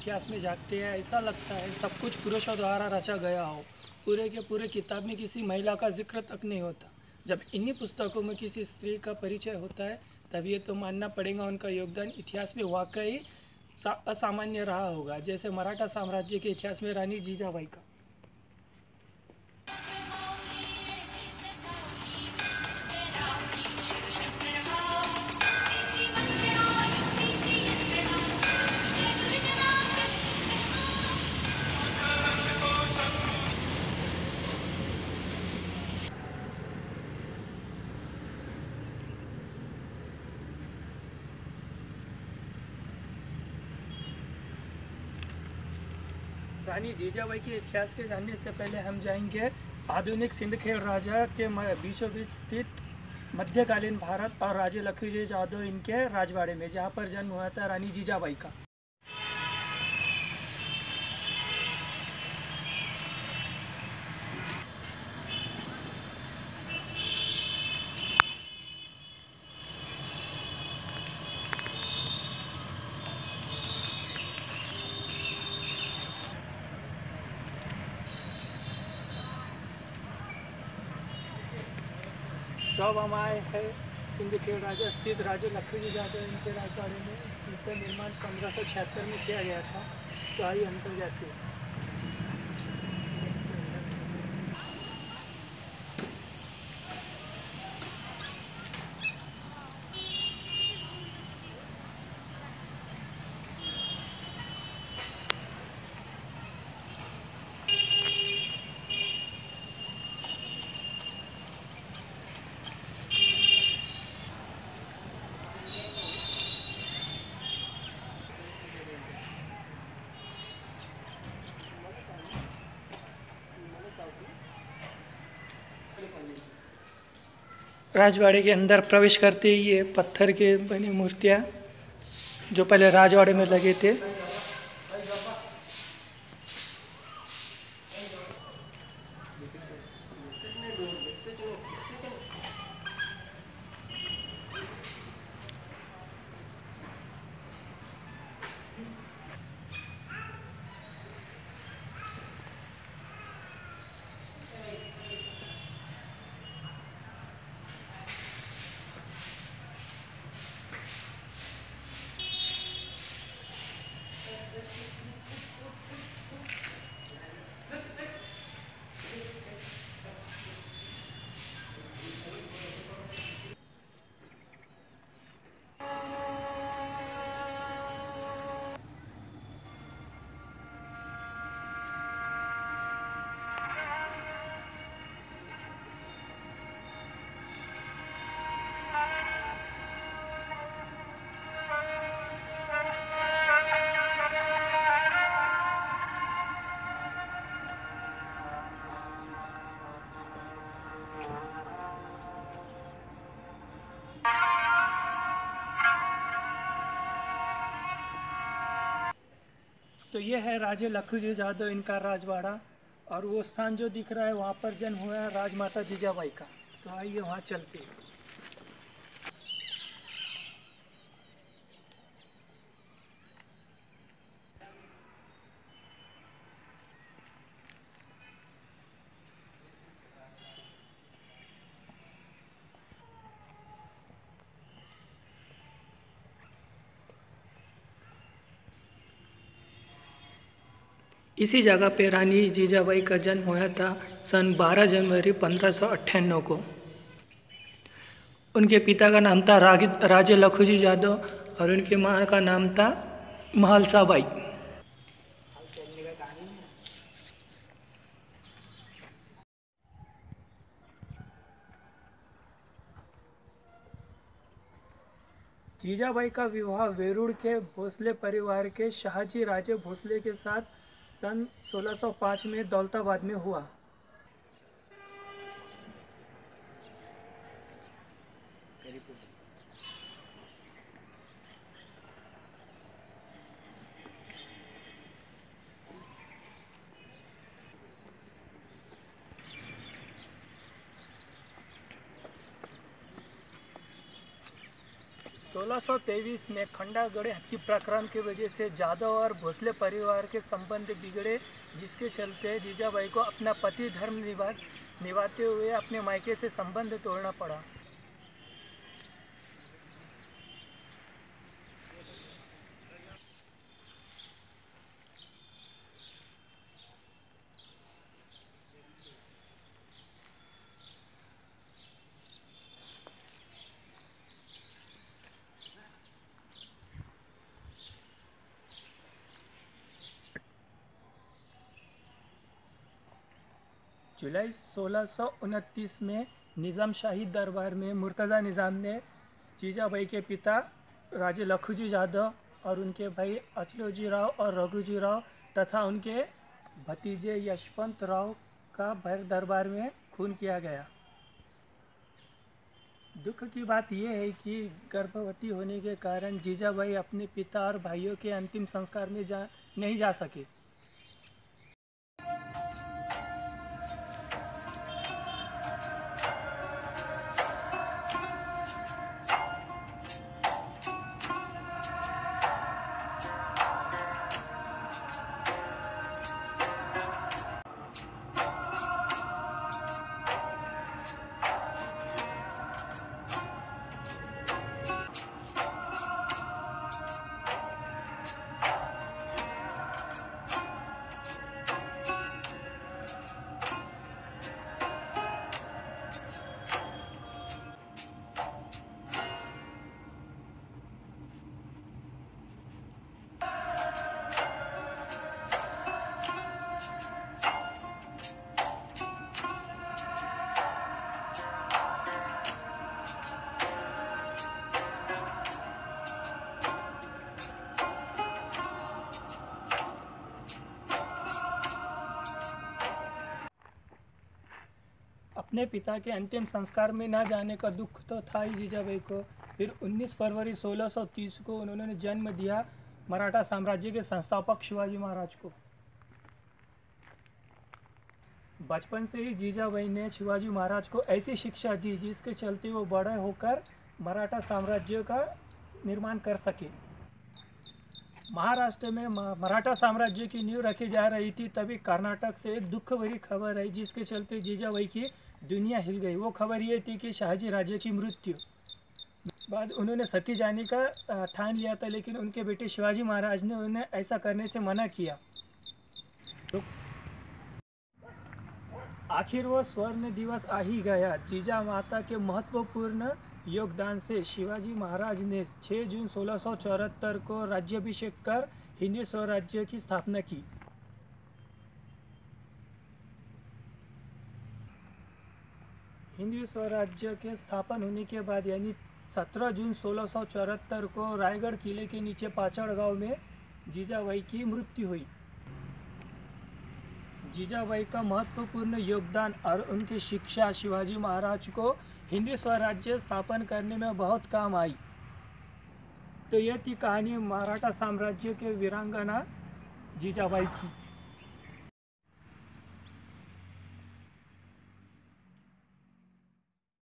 इतिहास में जागते हैं, ऐसा लगता है सब कुछ पुरुषों द्वारा रचा गया हो। पूरे के पूरे किताब में किसी महिला का ज़िक्र तक नहीं होता। जब इन्हीं पुस्तकों में किसी स्त्री का परिचय होता है, तब ये तो मानना पड़ेगा उनका योगदान इतिहास में वाकई असामान्य रहा होगा। जैसे मराठा साम्राज्य के इतिहास में रानी जीजाबाई का। रानी जीजाबाई के इतिहास के जानने से पहले हम जाएँगे आधुनिक सिंधखेड़ राजा के बीचों बीच स्थित मध्यकालीन भारत और राजे लखीजी यादव इनके राजवाड़े में, जहाँ पर जन्म हुआ था रानी जीजाबाई का। जब हम आए हैं। सिंध सिंधखेड़ राजा, स्थित राजे लखीजी यादव इनके राजधानी में। इसका निर्माण पंद्रह में किया गया था। तो आई अंतर जाती है। राजवाड़े के अंदर प्रवेश करते ही ये पत्थर के बनी मूर्तियाँ, जो पहले राजवाड़े में लगे थे तो ये है राजे लखूजी जादव इनका राजवाड़ा, और वो स्थान जो दिख रहा है वहाँ पर जन्म हुआ है राजमाता जीजाबाई का। तो आइए वहाँ चलते हैं। इसी जगह पे रानी जीजाबाई का जन्म हुआ था सन 12 जनवरी पंद्रह को। उनके पिता का नाम था राजे लखूजी यादव और उनकी माँ का नाम था महलसा बाई जीजाबाई का विवाह वेरुड़ के भोसले परिवार के शाहजी राजे भोसले के साथ सन 1605 में दौलताबाद में हुआ Very. 1623 में खंडागढ़ हत्या प्रकरण की वजह से जादव और भोसले परिवार के संबंध बिगड़े, जिसके चलते जीजाबाई को अपना पति धर्म निभा निभाते हुए अपने मायके से संबंध तोड़ना पड़ा। जुलाई सोलह में निज़ाम शाही दरबार में मुर्तज़ा निज़ाम ने जीजाबाई के पिता राजे लखूजी यादव और उनके भाई अचलोजी राव और रघुजी राव तथा उनके भतीजे यशवंत राव का भर दरबार में खून किया गया। दुख की बात यह है कि गर्भवती होने के कारण जीजाबाई अपने पिता और भाइयों के अंतिम संस्कार में जा नहीं जा सके। अपने पिता के अंतिम संस्कार में न जाने का दुख तो था ही जीजाबाई को। फिर 19 फरवरी 1630 को उन्होंने जन्म दिया मराठा साम्राज्य के संस्थापक शिवाजी महाराज को। बचपन से ही जीजाबाई ने शिवाजी महाराज को ऐसी शिक्षा दी जिसके चलते वो बड़े होकर मराठा साम्राज्य का निर्माण कर सके। महाराष्ट्र में मराठा साम्राज्य की नींव रखी जा रही थी तभी कर्नाटक से एक दुख भरी खबर आई जिसके चलते जीजाबाई की दुनिया हिल गई। वो खबर ये थी कि शाहजी राजे की मृत्यु। बाद उन्होंने सती जाने का ठान लिया था, लेकिन उनके बेटे शिवाजी महाराज ने उन्हें ऐसा करने से मना किया। तो आखिर वो स्वर्ण दिवस आ ही गया। जीजा माता के महत्वपूर्ण योगदान से शिवाजी महाराज ने 6 जून सोलह को राज्याभिषेक कर हिंदी स्वराज्य की स्थापना की। हिंदी स्वराज्य के स्थापन होने के बाद, यानी 17 जून सोलह को रायगढ़ किले के नीचे पाचड़ गाँव में जीजाबाई की मृत्यु हुई। जीजाबाई का महत्वपूर्ण योगदान और उनकी शिक्षा शिवाजी महाराज को हिंदी स्वराज्य स्थापन करने में बहुत काम आई। तो यह थी कहानी मराठा साम्राज्य के वीरांगना जीजाबाई की।